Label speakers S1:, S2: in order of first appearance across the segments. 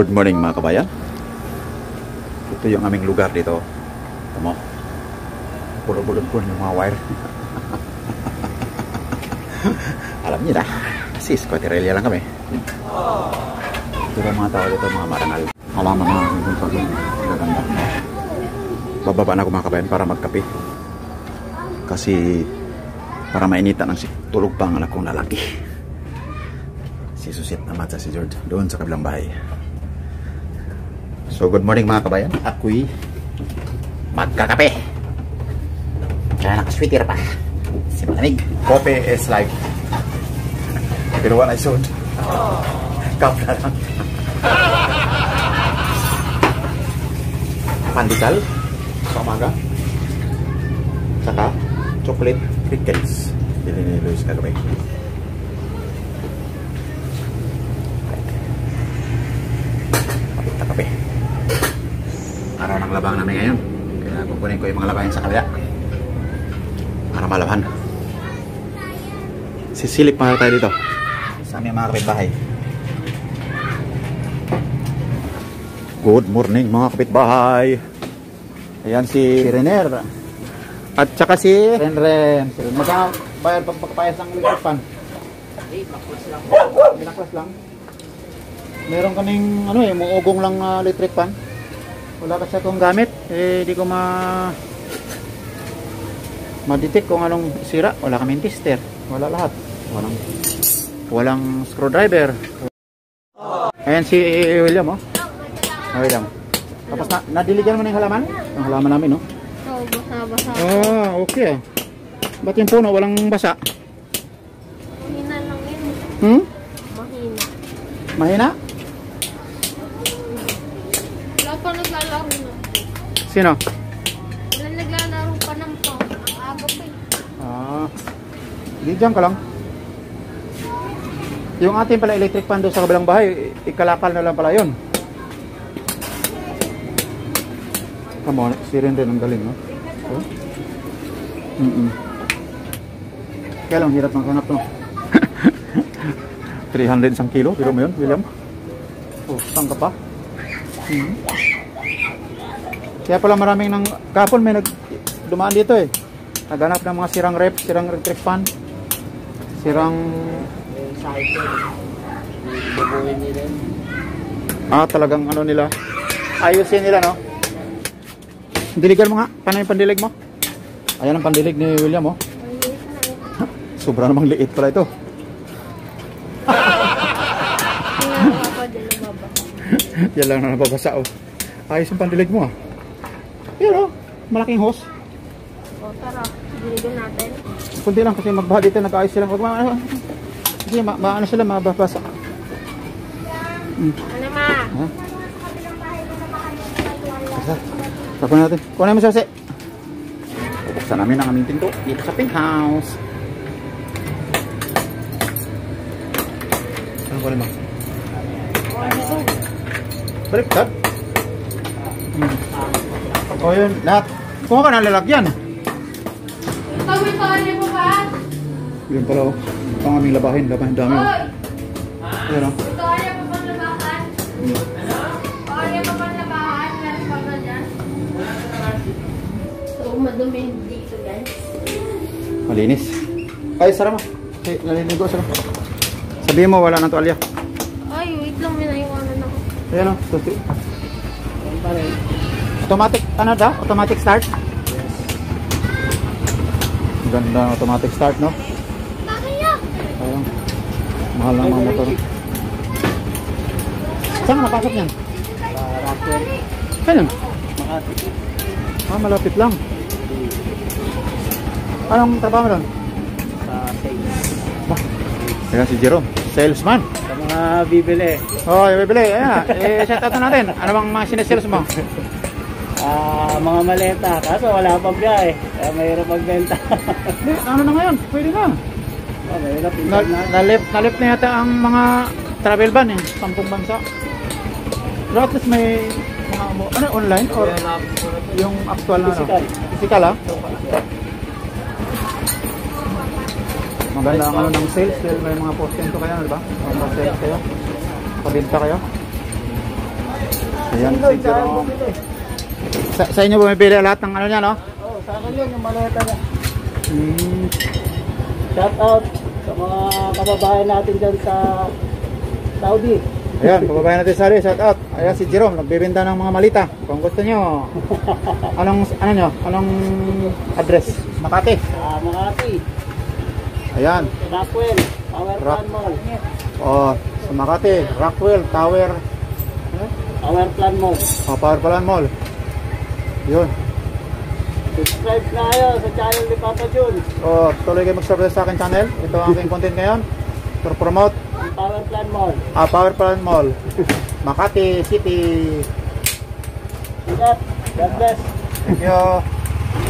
S1: Good morning mga kabayan. Ito yung aming lugar dito. Tama. Bulog-bulog po yung mga wire. Alam niyo na. Kasi squatterelya lang kami. Ito yung mga tao dito, mga marangal. Halaman na yung pag gaganda. Bababa na ako mga kabayan para magkape. Kasi para mainitan ang tulog pa ang anak lalaki. Si Susit naman sa si George doon sa kabilang bahay. So good morning mga kabayan. Ako'y magkakape. Kaya nakasweeter pa. Si Malamig. Coffee is life. Pero what I sold. Cup na lang. Pandesal sa umaga. Saka chocolate pickles. Bili ni Luis kagabi. Araw ng labang namin ngayon. Kaya kukunin ko yung mga labahin sa kabila. Para malaban. Sisilip pa tayo dito. Sa aming mga kapitbahay. Good morning mga kapitbahay. Ayan si Renner. At saka si Renren. Magkano bayad pag pagpapayas ng electric fan? Binaklas lang. Meron kaming ano eh, muugong lang na electric fan. Wala kasi akong gamit. Eh, di ko ma ma-detect kung anong sira. Wala kaming tester. Wala lahat. Walang walang screwdriver. Ayan si William oh. Ah, William. Tapos na, nadiligan mo na yung halaman? Yung halaman namin, no?
S2: Oo, basa-basa.
S1: Ah, okay. Ba't yung puno walang basa?
S2: Mahina lang yun.
S1: Hmm?
S2: Mahina.
S1: Mahina?
S2: Wala pa naglalaro na.
S1: Sino?
S2: Wala naglalaro pa ng. Ang aga pa eh.
S1: Ah. Di dyan ka lang. Yung ating pala electric fan doon sa kabilang bahay, ikalakal na lang pala yun. Come on, si rin rin ang galing, no? Oh. Mm -mm. Kaya lang, hirap ng kanap, no? 300 isang kilo, pero mo yun, William? Oh, saan ka pa? Mm. Kaya pala maraming ng kapon may nag dumaan dito eh. Naghanap ng mga sirang rep, sirang electric fan, sirang Ah, talagang ano nila. Ayusin nila, no? Diligan mo nga. Paano yung pandilig mo? Ayan ang pandilig ni William, oh.
S2: Ang.
S1: Sobra namang liit pala ito. Yan lang na nababasa, oh. Ayos yung pandilig mo, ah. Pero, malaking hose.
S2: O tara, diligan natin.
S1: Kundi lang kasi magbaha dito, nag-ayos sila. Huwag ma- Hindi, ma, ma ano sila, mababasa.
S2: Ano ma?
S1: Ha? Basta. Tapon natin. Kunin mo sasi. Bubuksan namin ang aming pinto dito sa pink house. Ano kunin mo? Baliktad. Hmm. O yun, lahat. Kuha ka ng lalagyan.
S2: Kami pa ano mo ba?
S1: Yun pala oh. Ito ang aming labahin. Labahin dami oh. Ayan oh.
S2: Ito kaya pa pang labahan? Kaya pa pang labahan? Meron pa ba dyan? So, madumi dito guys.
S1: Malinis. Ay, sara mo. Ay, naliligo sara. Sabihin mo, wala nang tuwalya.
S2: Ay, wait lang, may naiwanan ako.
S1: Ayan o, susi. Automatic, ano daw? Automatic start? Ganda automatic start, no? Ayun. Mahal ng mga motor. Saan ka napasok yan? Saan yun? Ah, malapit lang. Anong trabaho mo doon?
S3: sa sales.
S1: Bah, Ayan si Jerome, salesman.
S3: Sa mga bibili,
S1: Oh, yung bibili. Ayan, eh, shout out na natin. Ano bang mga sinesales mo?
S3: uh, mga maleta. Kaso wala pang biyahe. Kaya mahirap magbenta.
S1: ano na ngayon? Pwede na.
S3: Ah, oh, mahirap.
S1: Na, nalip, nalip na yata ang mga travel ban eh. Pampung bansa. Pero may mga. Ano online? Or yung actual na Physical. ano?
S3: Physical
S1: ha? Ah. Maganda ang ano ng sales. Dahil may mga posting to kayo. Diba? Mga posting kayo. Pabinta kayo. Ayan,
S3: 0.
S1: Sa, sa inyo bumibili lahat ng ano niya, no?
S3: Oo, sa akin yun, yung maleta na.
S1: Hmm.
S3: Shout out sa mga kababayan natin dyan sa Saudi.
S1: Ayan, pababayan natin sa shout out. Ayan si Jerome, nagbebenta ng mga malita. Kung gusto nyo, anong, ano nyo, anong address? Makati.
S3: Ah, Makati,
S1: Ayan.
S3: Rockwell, Power
S1: Rock.
S3: Plan Mall.
S1: O, sa Makati, Rockwell, Tower,
S3: Power Plan Mall.
S1: o, Power Palan Mall. Yun.
S3: Subscribe na kayo sa channel ni Papa Jun.
S1: O, tuloy kayo mag-subscribe sa akin channel. Ito ang aking content ngayon. To promote
S3: Power Plan Mall.
S1: ah, Power Palan Mall. Makati City.
S3: Ingat. God bless.
S1: Thank you.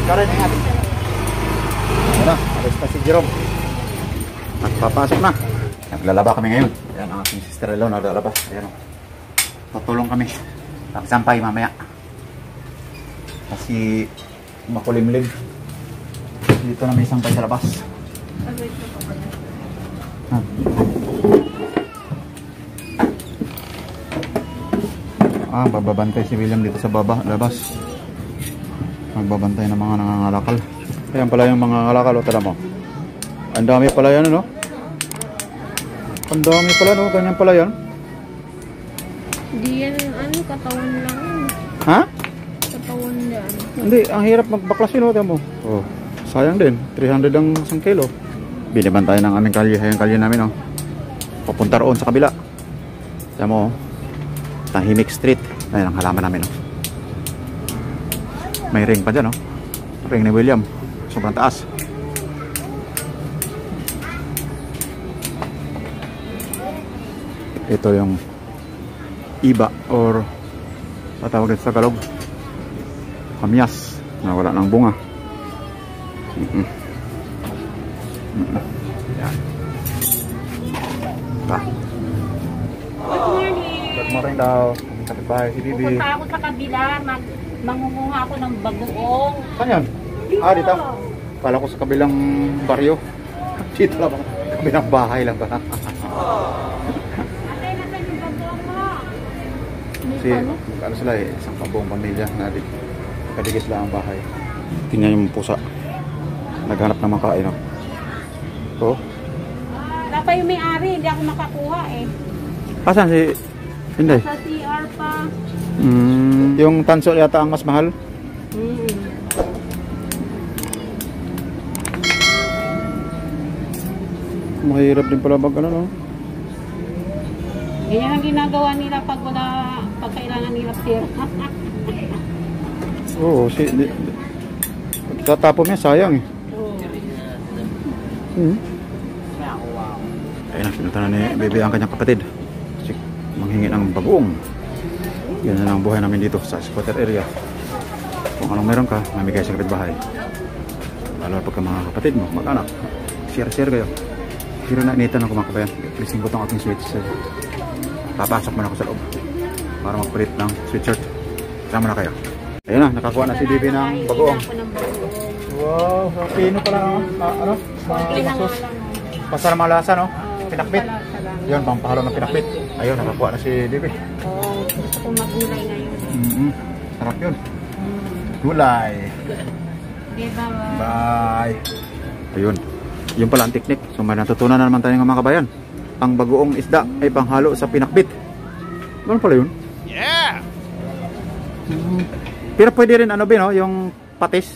S1: Karen, ingat. Ano, alis na si Jerome. At papasok na. Naglalaba kami ngayon. Ayan ang aking sister-in-law naglalaba. Ayan o. Tutulong kami. Pagsampay mamaya. Kasi makulimlim. Dito na may sampay sa labas. Ha. Ah, bababantay si William dito sa baba, labas. Magbabantay ng mga nangangalakal. Ayan pala yung mga ngangalakal, o tala mo. Ang dami pala yan, ano? Ang dami pala, no? Ganyan pala yan.
S2: Hindi yan ano, katawan lang.
S1: Ha?
S2: Yan.
S1: Hindi, ang hirap magbaklas yun, o tala mo. Oh, sayang din. 300 ang isang kilo. Biniban tayo ng aming kalye, yung kalye namin, oh. Papunta roon sa kabila. Tama mo, oh. Tahimik Street. Ayan ang halaman namin, oh. May ring pa dyan, oh. Ring ni William. Sobrang taas. Ito yung iba or tatawag ito sa Tagalog. Kamyas na wala ng bunga. Mm-mm. Mm-mm. Yan. Ba.
S4: Good morning.
S1: Good morning daw. Kapitbahay si Bibi.
S4: Pupunta ako sa kabila, mag mangunguha ako ng bagoong.
S1: Saan yan? Ah, dito. Kala ko sa kabilang baryo. Dito lang ba? Kabilang bahay lang ba?
S4: Ate, nasan yung bagoong mo?
S1: Kasi ano sila eh, isang kabuong pamilya na di, kadikit lang ang bahay. Tingnan yung pusa. Naghanap ng makain. Oh. Oh.
S4: Pa yung may-ari, hindi ako makakuha eh.
S1: Asan si Inday?
S4: Sa CR pa.
S1: Mm, yung tanso yata ang mas mahal.
S4: Hmm.
S1: Mahirap din pala mag ano no.
S4: Ganyan ang ginagawa nila pag wala, pag kailangan nila pera.
S1: Oo, si di, di, tatapon niya sayang eh. Hmm. Ayun na, pinunta na ni Bebe ang kanyang kapatid. Kasi manghingi ng bagoong. Yan na ang buhay namin dito sa squatter area. Kung anong meron ka, mamigay sa kapitbahay. Lalo pagka mga kapatid mo, mag-anak, share-share kayo. Pero na initan ako mga kabayan. Pleasing ko itong aking switch. Papasok muna ako sa loob para magpalit ng sweatshirt. Sama na kayo. Ayun na, nakakuha na si Bibi ng bagoong. Wow, pino pala? Ah, ano?
S4: Nga lang.
S1: Pasara malasa no? Pinakbit. Yun, pampahalo ng pinakbit. Ayun, nakakuha na si Bibi.
S4: Oo, gusto ko magulay ngayon.
S1: Mm Sarap yun. Gulay.
S4: Di ba?
S1: Bye. Ayun. Yun pala ang teknik. So may natutunan na naman tayo ng mga kabayan. Ang bagoong isda ay panghalo sa pinakbit. Ano pala yun?
S5: Yeah!
S1: Pero pwede rin ano ba no? Yung patis.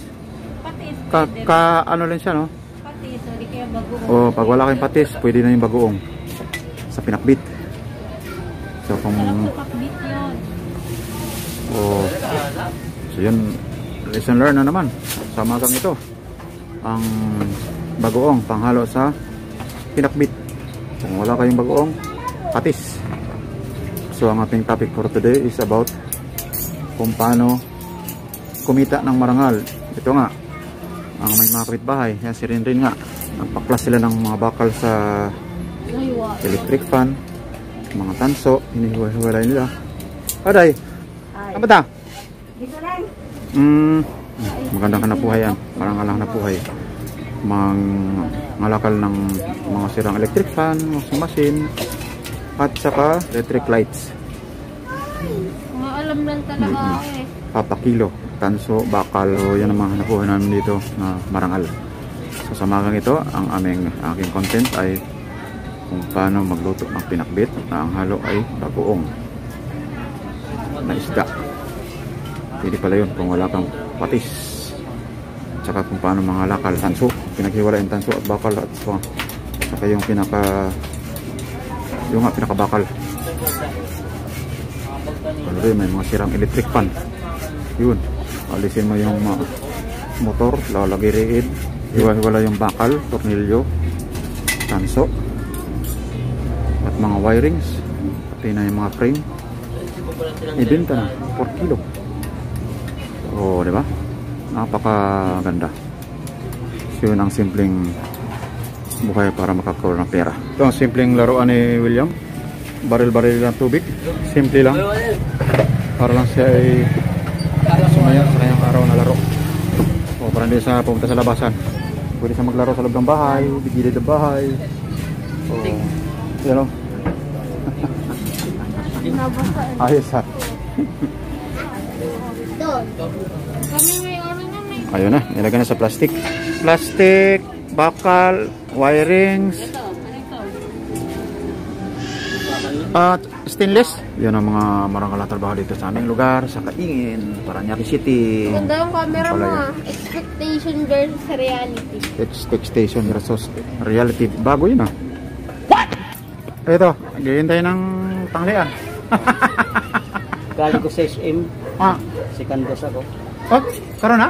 S4: Patis.
S1: Ka,
S4: pwede.
S1: ka ano lang siya no?
S4: Patis, hindi kaya bagoong.
S1: O pag wala kayong patis, pwede na yung bagoong sa pinakbit. So kung
S4: Sarap sa pakbit yun.
S1: Oh. So yun, lesson learned na naman sa magang ito. Ang bagoong panghalo sa pinakbit. Kung wala kayong bagoong, patis. So ang ating topic for today is about kung paano kumita ng marangal. Ito nga, ang may mga kapitbahay, yan si Rinrin nga, nagpaklas sila ng mga bakal sa electric fan, mga tanso, hinihiwalay nila. Aday,
S4: Ay.
S1: ano ba ta?
S4: Dito lang.
S1: Mm, magandang kanapuhay yan. Parang alang napuhay. Mang ngalakal ng mga sirang electric fan, washing machine, at saka electric lights.
S2: Mga alam lang talaga ako eh.
S1: Papakilo, tanso, bakal, o yan ang mga nakuha namin dito na marangal. So sa magang ito, ang aming aking content ay kung paano magluto ng pinakbit na ang halo ay bagoong na isda. Pwede pala yun kung wala kang patis. Tsaka kung paano mga lakal, tanso, pinaghiwala yung tanso at bakal at so, saka yung pinaka yung nga pinakabakal. Ano may mga sirang electric fan. Yun. Alisin mo yung uh, motor, lalagay riid. Hiwa-hiwala yung bakal, tornilyo, tanso. At mga wirings. Pati na yung mga frame. Ibenta na. 4 kilo. Oo, di ba? Napakaganda. So yun ang simpleng buhay para makakaroon ng pera. Ito ang simpleng laruan ni William. Baril-baril ng tubig. Simple lang. Para lang siya ay sumaya sa kanyang araw na laro. O para hindi siya pumunta sa labasan. Pwede siya maglaro sa loob ng bahay, bigilid ng bahay. O, yan o. Ayos ha. Ayun na, nilagay na sa plastic. Plastic, bakal, wirings, at stainless. Yan ang mga marangal na trabaho dito sa aming lugar, sa Kaingin, Paranaque City.
S2: Ganda yung camera mo ah. Expectation versus reality.
S1: Textech Station versus Reality. Bago yun ah. What? Ito, gihintay ng tanghalian.
S3: Galing ko sa SM,
S1: ah,
S3: second dose ako.
S1: oh, karon na?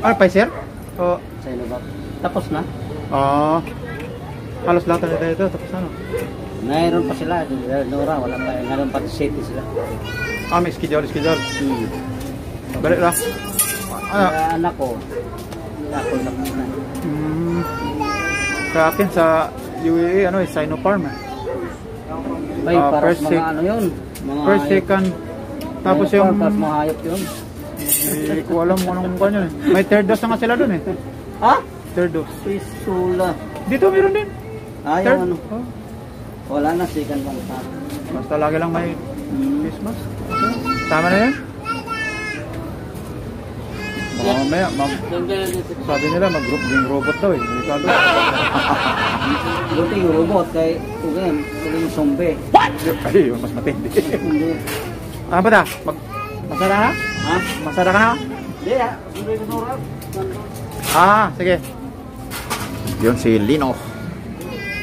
S1: Ah, Pfizer? Oh,
S3: Sa. Tapos na.
S1: ah, halos lahat na tayo ito. Tapos ano?
S3: Mayroon pa sila. Nora, wala pa. Ngayon pa city sila.
S1: Ah, may schedule, schedule.
S3: Hmm.
S1: Balik. Ah,
S3: Kaya anak ko, ako na muna.
S1: mm, sa akin sa UAE, ano, eh, Sinopharm. eh.
S3: Ay,
S1: Ah,
S3: para
S1: first
S3: sa mga
S1: sec-
S3: ano yun. Mga
S1: First,
S3: hayop.
S1: second, tapos
S3: Ayun,
S1: yung...
S3: Tapos mga hayop yun.
S1: Hindi ko alam kung anong kanya eh. May third dose na nga sila dun eh.
S3: Ha?
S1: Third dose.
S3: Pisula.
S1: Dito meron din.
S3: Ah,
S1: Third.
S3: yung ano.
S1: Oh,
S3: Wala na, second lang sa akin.
S1: basta lagi lang may
S3: Hmm.
S1: mask. Tama na yan? Baka mamaya, mag, sabi nila mag-group yung robot daw eh. Delikado.
S3: Buti yung robot kay Ugem, sila yung zombie.
S1: Ay, yun, mas matindi.
S3: Hindi.
S1: ano ba? Mag, masara na?
S3: Ha?
S1: Masara ka na?
S3: Hindi ah. Hindi ko.
S1: Ah, sige. Yun si Lino.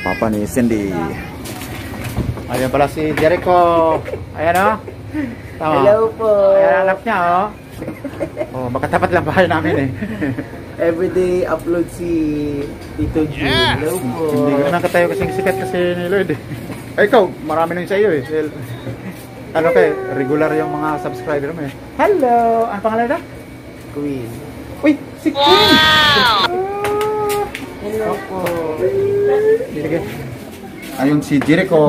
S1: Papa ni Cindy. Ayan pala si Jericho. Ayan o. Tama.
S3: Hello po.
S1: Ayan ang anak niya o. Oh, baka tapat lang bahay namin eh.
S3: Everyday upload si Tito G. Hello po.
S1: Hindi ko naman katayo kasing sikat kasi ni Lloyd eh. Ay, ikaw, marami nang sa iyo eh. Well, ano kay, regular yung mga subscriber mo eh. Hello! Ano pangalan na?
S3: Queen.
S1: Uy, si Queen!
S3: Hello po.
S1: Sige. Ayun si Jericho,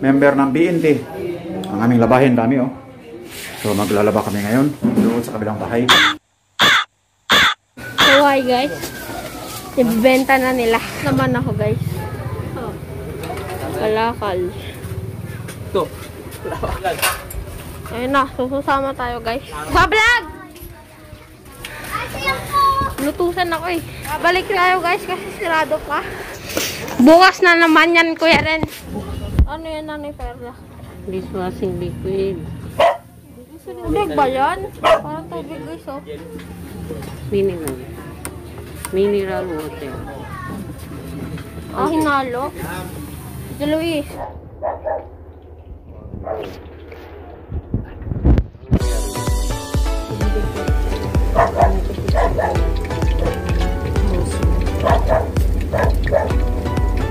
S1: member ng BNT. Ang aming labahin, dami oh. So maglalaba kami ngayon doon sa kabilang bahay.
S2: So hi guys. Ibenta na nila. Naman ako guys. Kalakal.
S3: Ito.
S2: Ayun na, susama tayo guys. Sa vlog! Lutusan ako eh. Balik tayo guys kasi sirado pa. Bukas na naman yan kuya Ren. Ano yan nanay Perla?
S4: Dishwashing liquid.
S2: Tubig ba yan? Parang tubig guys oh.
S4: Mineral. Mineral water.
S2: Ah, hinalo. Si Luis.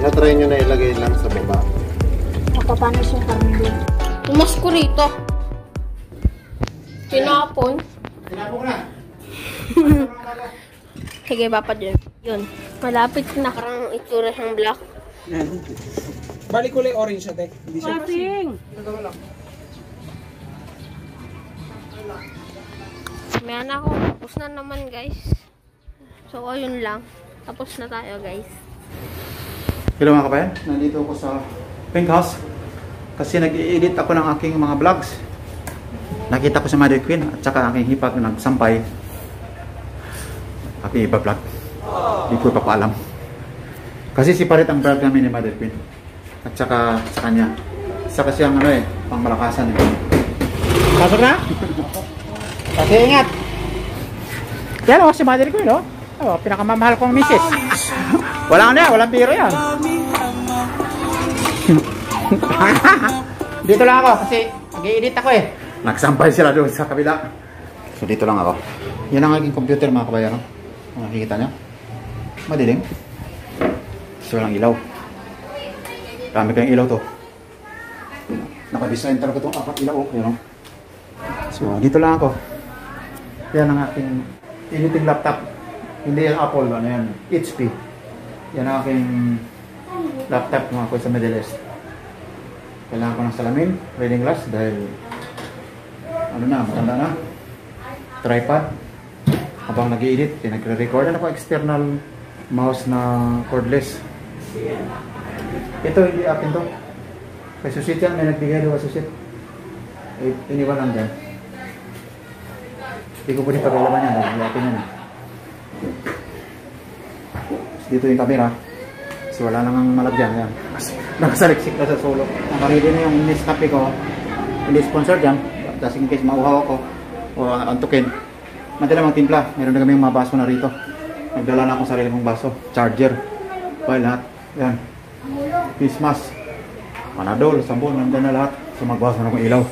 S5: Na-try nyo na ilagay lang sa baba.
S2: Mapapanis yung karne Tumas ko rito. Tinapon.
S1: Tinapon ko na.
S2: Sige, papa dyan. Yun. Malapit na karang itsura siyang black.
S6: Balik kulay orange siya, Tek. Hindi siya.
S4: Paring!
S2: May anak ako. Tapos na naman, guys. So, ayun lang. Tapos na tayo, guys.
S1: Hello mga kabayan, nandito ako sa Pink House. Kasi nag-edit ako ng aking mga vlogs. Nakita ko si Mother Queen at saka aking hipag na nagsampay. Aking iba vlog. Hindi ko ipapaalam. Kasi si Parit ang vlog namin ni Mother Queen. At saka sa kanya. Isa kasi ang ano eh, pang malakasan eh. Pasok na? Kasi ingat. Yan o, si Mother Queen o. Oh, pinakamamahal kong misis. Walang ano yan, walang biro yan. dito lang ako kasi nag-edit ako eh. Nagsampay sila doon sa kabila. So dito lang ako. Yan ang aking computer mga kabayan. Oh, nakikita nyo? Madilim. So walang ilaw. Dami kayong ilaw to. Naka-design talaga itong apat ilaw. Oh. Yan, oh. So dito lang ako. Yan ang aking editing laptop. Hindi yung Apple, ano yan? HP. Yan ang aking laptop mga ko sa Middle East. Kailangan ko ng salamin, reading glass dahil ano na, matanda na. Tripod. Habang nag-i-edit, eh, nagre-record. Ano ko external mouse na cordless. Ito, hindi akin to. Kay Susit yan, may nagbigay daw Susit. Iniwan lang dyan. Hindi ko pwede pag-alaman yan. Dahil akin yan. Dito yung camera. Kasi wala nang malagyan yan. Nakasaliksik na sa sulok. Ang karili na yung Nescafe ko. Hindi sponsor dyan. Just in case mauhaw ako o antukin. Madala mang timpla. Meron na kami mga baso na rito. Nagdala na akong sarili kong baso. Charger. Pa lahat. Yan. Face mask. Panadol, sabon, nandun na lahat. So magbawas na akong ilaw.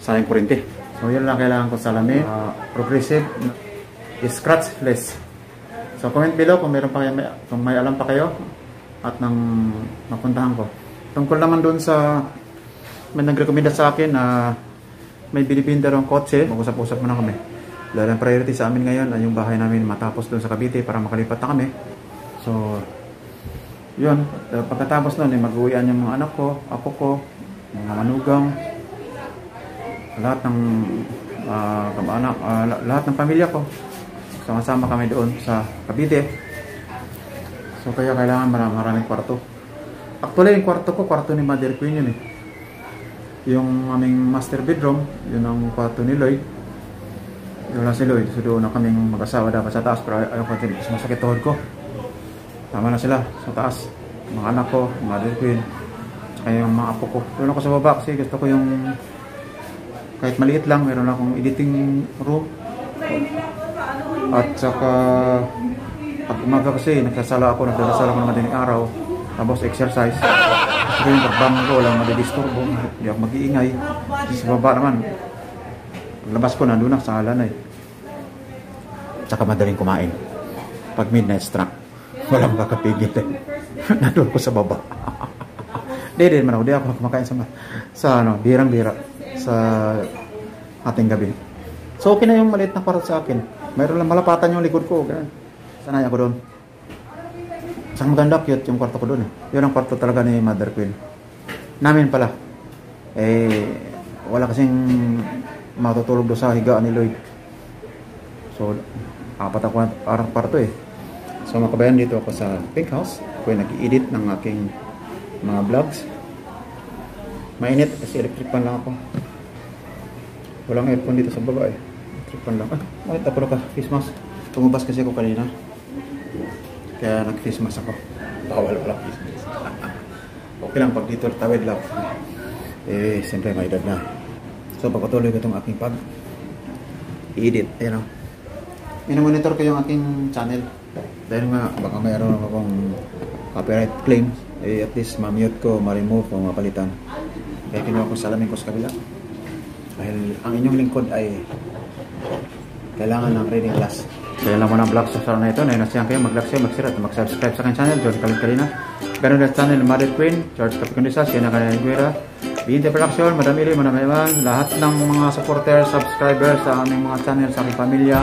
S1: Sayang kurente. So yun lang kailangan ko salamin. Uh, progressive. Scratchless. So comment below kung meron pa kayo, kung may alam pa kayo at nang napuntahan ko. Tungkol naman doon sa may nagrekomenda sa akin na may binibinda rin kotse, mag-usap-usap muna kami. Dahil ang priority sa amin ngayon ay yung bahay namin matapos doon sa Cavite para makalipat na kami. So, yun. Pagkatapos nun, eh, mag-uwian yung mga anak ko, ako ko, mga manugang, lahat ng uh, kamaanak, uh, lahat ng pamilya ko. Sama-sama kami doon sa Cavite. So kaya kailangan maraming, maraming kwarto. Actually, yung kwarto ko, kwarto ni Mother Queen yun eh. Yung aming master bedroom, yun ang kwarto ni Lloyd. Yun lang si Lloyd. So doon na kaming mag-asawa dapat sa taas. Pero ayaw ko din, masakit tuhod ko. Tama na sila sa taas. Mga anak ko, Mother Queen. Tsaka yung mga apo ko. Doon ako sa baba kasi gusto ko yung kahit maliit lang, meron akong editing room. At saka pag umaga kasi nagsasala ako, nagdadasal ako ng madaling araw. Tapos exercise. Kasi yung pagbangon ko, walang madidisturbo. Hindi ako mag-iingay. Sa baba naman, paglabas ko, nandun na sa halan eh. Tsaka madaling kumain. Pag midnight struck, walang kakapigil eh. nandun ko sa baba. Hindi din man ako, di ako kumakain sa, sa ano, birang-bira sa ating gabi. So okay na yung maliit na kwarto sa akin. Mayroon lang malapatan yung likod ko. Ganun. Sanay ako doon. Isang maganda, cute yung kwarto ko doon. Eh. Yun ang kwarto talaga ni Mother Queen. Namin pala. Eh, wala kasing matutulog doon sa higaan ni Lloyd. So, apat ako parang kwarto eh. So, makabayan dito ako sa Pink House. Ako yung nag-edit ng aking mga vlogs. Mainit kasi electric fan lang ako. Walang aircon dito sa baba eh. Electric fan lang. Ah, bakit ako ka face mask? Tumubas kasi ako kanina. Kaya mask ako. Bawal face mask. okay lang pag dito tawid lang. Eh, siyempre may edad na. So, pagpatuloy ko itong aking pag edit. Ayan o. Minamonitor ko yung aking channel. Dahil nga, baka mayroon akong copyright claims. Eh, at least ma-mute ko, ma-remove o mapalitan. Kaya kinuha ko salamin ko sa kabila. Dahil ang inyong lingkod ay kailangan ng reading class. Kaya lang mo ng vlog sa araw na ito. Na inasiyan kayo mag-like sa'yo, mag-share at mag-subscribe sa aking channel. George Kalit Kalina. Ganun na channel Mother Queen, George Capicondisa, Siena Kanina Guerra, Binte Production, Madam Ili, Madam Eman, lahat ng mga supporters, subscribers sa aming mga channel, sa aming pamilya,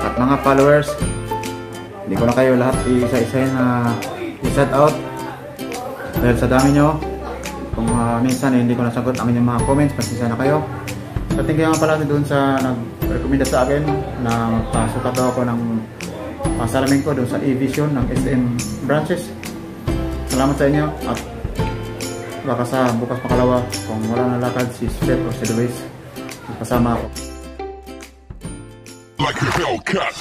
S1: at mga followers. Hindi ko na kayo lahat isa-isahin na i-set out. Dahil sa dami nyo, kung uh, minsan eh, hindi ko nasagot ang inyong mga comments, pasensya na kayo. So, thank you nga pala doon sa nag-recommenda sa akin na magpasukat daw ako ng pasalamin ko doon sa e-vision ng SM branches. Salamat sa inyo at baka sa bukas makalawa kung wala na lakad si Steph o si Luis kasama ako
S7: like a Hellcat.